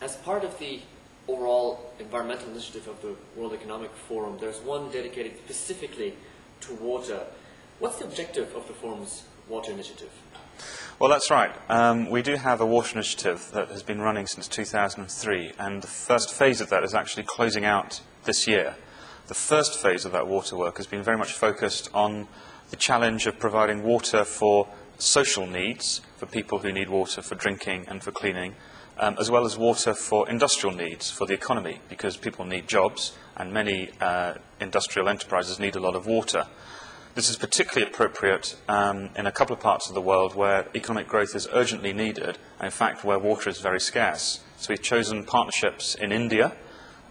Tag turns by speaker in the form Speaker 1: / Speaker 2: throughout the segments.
Speaker 1: As part of the overall environmental initiative of the World Economic Forum, there's one dedicated specifically to water. What's the objective of the forum's water initiative?
Speaker 2: Well, that's right. Um, we do have a water initiative that has been running since 2003, and the first phase of that is actually closing out this year. The first phase of that water work has been very much focused on the challenge of providing water for social needs, for people who need water for drinking and for cleaning, um, as well as water for industrial needs, for the economy, because people need jobs, and many uh, industrial enterprises need a lot of water. This is particularly appropriate um, in a couple of parts of the world where economic growth is urgently needed, and in fact where water is very scarce. So we've chosen partnerships in India,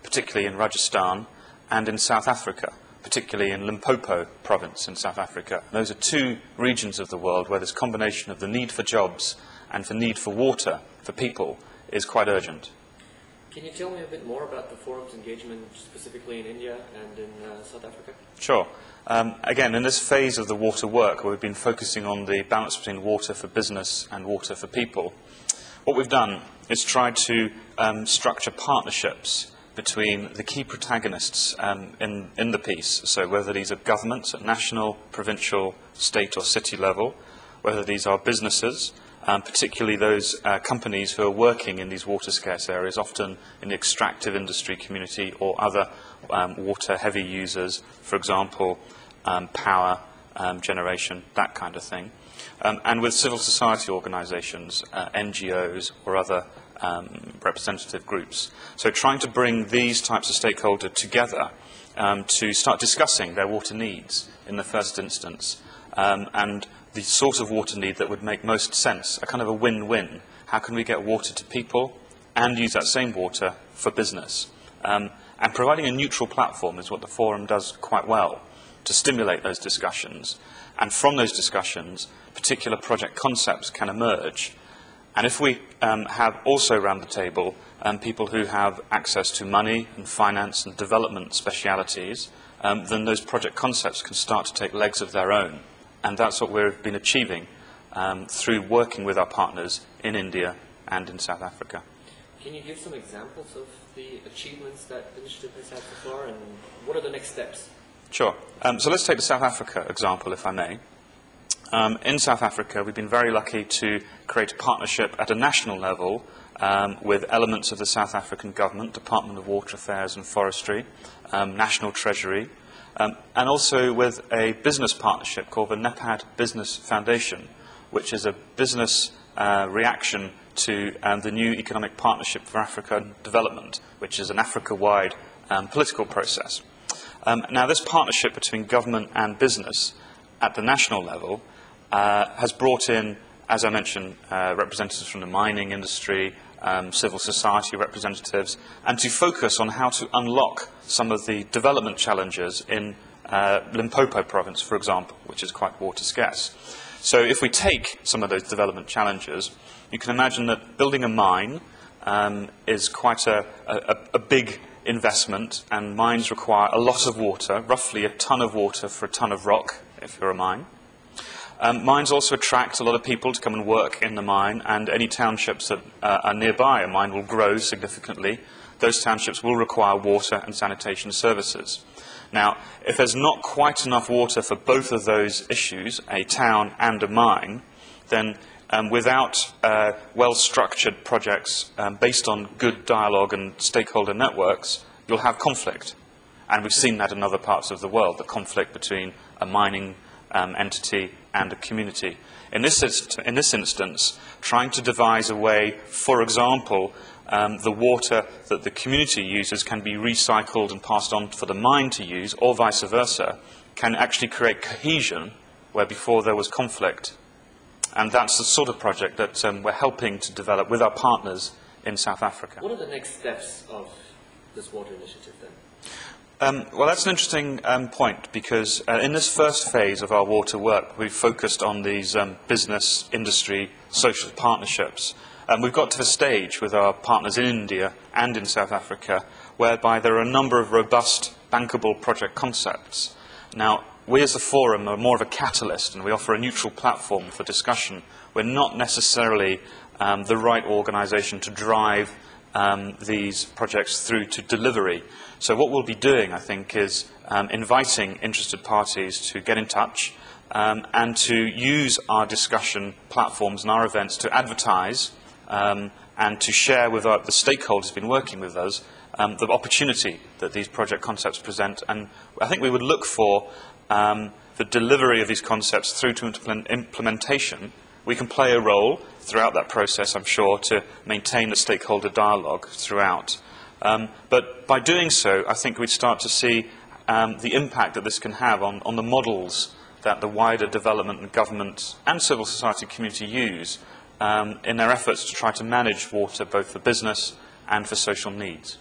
Speaker 2: particularly in Rajasthan, and in South Africa, particularly in Limpopo province in South Africa. Those are two regions of the world where this combination of the need for jobs and the need for water for people is quite urgent.
Speaker 1: Can you tell me a bit more about the forum's engagement specifically in India and in uh, South Africa?
Speaker 2: Sure. Um, again, in this phase of the water work, where we've been focusing on the balance between water for business and water for people, what we've done is tried to um, structure partnerships between the key protagonists um, in, in the piece. So whether these are governments at national, provincial, state or city level, whether these are businesses, um, particularly those uh, companies who are working in these water scarce areas, often in the extractive industry community or other um, water heavy users, for example, um, power um, generation, that kind of thing. Um, and with civil society organizations, uh, NGOs, or other um, representative groups. So trying to bring these types of stakeholders together to start discussing their water needs in the first instance and the sort of water need that would make most sense, a kind of a win-win. How can we get water to people and use that same water for business? Um, and providing a neutral platform is what the forum does quite well to stimulate those discussions. And from those discussions, particular project concepts can emerge. And if we um, have also around the table um, people who have access to money and finance and development specialities, um, then those project concepts can start to take legs of their own. And that's what we've been achieving um, through working with our partners in India and in South Africa.
Speaker 1: Can you give some examples of the achievements that the initiative has had so far and what are the next steps?
Speaker 2: Sure. Um, so let's take the South Africa example, if I may. Um, in South Africa, we've been very lucky to create a partnership at a national level um, with elements of the South African government, Department of Water Affairs and Forestry, um, National Treasury, um, and also with a business partnership called the NEPAD Business Foundation, which is a business uh, reaction to um, the new Economic Partnership for African Development, which is an Africa-wide um, political process. Um, now, this partnership between government and business at the national level uh, has brought in, as I mentioned, uh, representatives from the mining industry, um, civil society representatives, and to focus on how to unlock some of the development challenges in uh, Limpopo province, for example, which is quite water scarce. So if we take some of those development challenges, you can imagine that building a mine um, is quite a, a, a big investment, and mines require a lot of water, roughly a ton of water for a ton of rock, if you're a mine. Um, mines also attract a lot of people to come and work in the mine, and any townships that uh, are nearby a mine will grow significantly. Those townships will require water and sanitation services. Now, if there's not quite enough water for both of those issues, a town and a mine, then um, without uh, well-structured projects um, based on good dialogue and stakeholder networks, you'll have conflict. And we've seen that in other parts of the world, the conflict between a mining um, entity and a community. In this, in this instance, trying to devise a way, for example, um, the water that the community uses can be recycled and passed on for the mine to use, or vice versa, can actually create cohesion where before there was conflict. And that's the sort of project that um, we're helping to develop with our partners in South Africa.
Speaker 1: What are the next steps of this water initiative then?
Speaker 2: Um, well, that's an interesting um, point because uh, in this first phase of our water work, we've focused on these um, business, industry, social partnerships. we've got to the stage with our partners in India and in South Africa whereby there are a number of robust, bankable project concepts. Now, we as a forum are more of a catalyst and we offer a neutral platform for discussion. We're not necessarily um, the right organisation to drive um, these projects through to delivery. So what we'll be doing, I think, is um, inviting interested parties to get in touch um, and to use our discussion platforms and our events to advertise um, and to share with our, the stakeholders who've been working with us um, the opportunity that these project concepts present. And I think we would look for um, the delivery of these concepts through to implement implementation. We can play a role throughout that process, I'm sure, to maintain the stakeholder dialogue throughout. Um, but by doing so, I think we'd start to see um, the impact that this can have on, on the models that the wider development and government and civil society community use um, in their efforts to try to manage water both for business and for social needs.